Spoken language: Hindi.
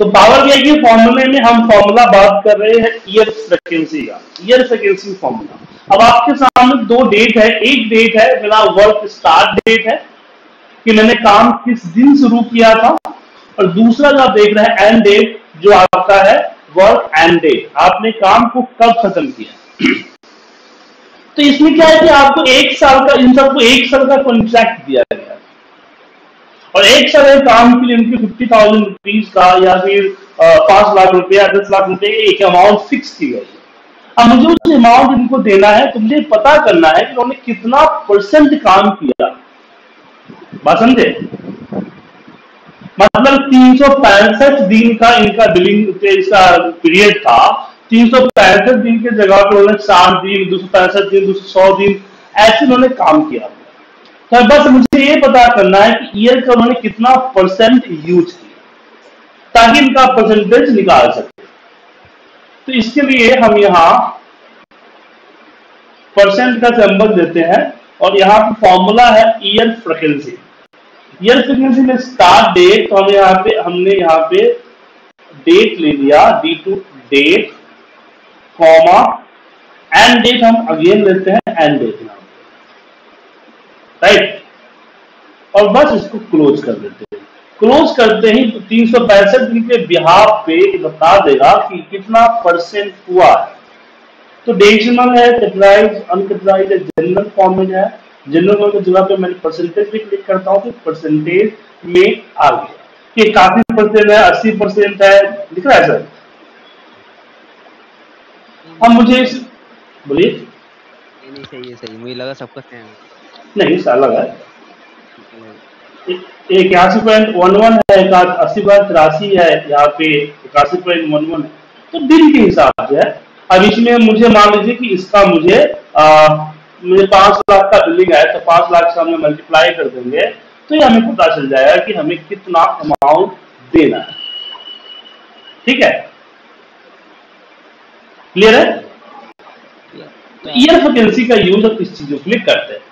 तो पावर बीआई के फॉर्मूले में हम फॉर्मूला बात कर रहे हैं ईयर फ्रिक्वेंसी का ईयर फ्रिक्वेंसी फॉर्मूला अब आपके सामने दो डेट है, एक डेट है, मेरा वर्क स्टार्ट डेट है, कि मैंने काम किस दिन शुरू किया था, और दूसरा जो आप देख रहे हैं एंड डेट जो आपका है वर्क एंड डेट आपने काम को कब खत्म किया? तो इसमें क्या है कि आपको एक साल का, इन सबको एक साल का कॉन्ट्रैक्ट दिया गया और एक साल काम के लिए उनके फिफ्टी थाउज़ेंड रुपीज़ का या फिर पाँच लाख रुपए या दस लाख रुपए एक अमाउंट फिक्स की गई। अब मुझे उस अमाउंट इनको देना है तो मुझे पता करना है कि उन्होंने कितना परसेंट काम किया। बात समझे? मतलब तीन सौ पैंसठ दिन का इनका बिलिंग पीरियड था। तीन सौ पैंसठ दिन के जगह पर उन्होंने साठ दिन, दो सौ पैंसठ दिन, दो सौ सौ दिन, ऐसे उन्होंने काम किया। तो बस मुझे ये पता करना है कि ईयर का उन्होंने कितना परसेंट यूज़ किया, ताकि इनका परसेंटेज निकाल सके। तो इसके लिए हम यहाँ परसेंट का सिंबल देते हैं, और यहाँ पर फॉर्मूला है ईयर फ्रिक्वेंसी ईयर फ्रिक्वेंसी में स्टार्ट डेट तो हम यहाँ पे, हमने यहाँ पे डेट ले लिया D to date comma end date हम अगेन लेते हैं एंड डेट यहाँ राइट और बस इसको क्लोज कर देते हैं। क्लोज करते ही तो तीन सौ पैंसठ दिन के बिहार पे बता देगा कि कितना परसेंट हुआ है। तो डेसिमल है कैपिटलाइज अनकैपिटलाइज जनरल फॉर्म में है। जनरल फॉर्म की जगह पे मैं परसेंटेज भी क्लिक करता हूँ तो परसेंटेज में आ गया। कि काफ़ी परसेंट है, अस्सी परसेंट है, दिख रहा है सर? अब मुझे इस बोलिए। नहीं सही है, सही मुझे लगा सबका सेम नहीं इसका अलग है। इक्यासी पॉइंट वन वन है अस्सी पॉइंट तिरासी है यहाँ पे इक्यासी पॉइंट वन वन है। तो दिन के हिसाब से है। अब इसमें मुझे मान लीजिए कि इसका मुझे आ, मुझे पाँच लाख का बिल्डिंग है तो पाँच लाख से हम मल्टीप्लाई कर देंगे तो ये हमें पता चल जाएगा कि हमें कितना अमाउंट देना है। ठीक है? क्लियर है? तो ईयर फ्रिक्वेंसी का यूज़ हम इस चीज़ों के लिए करते हैं।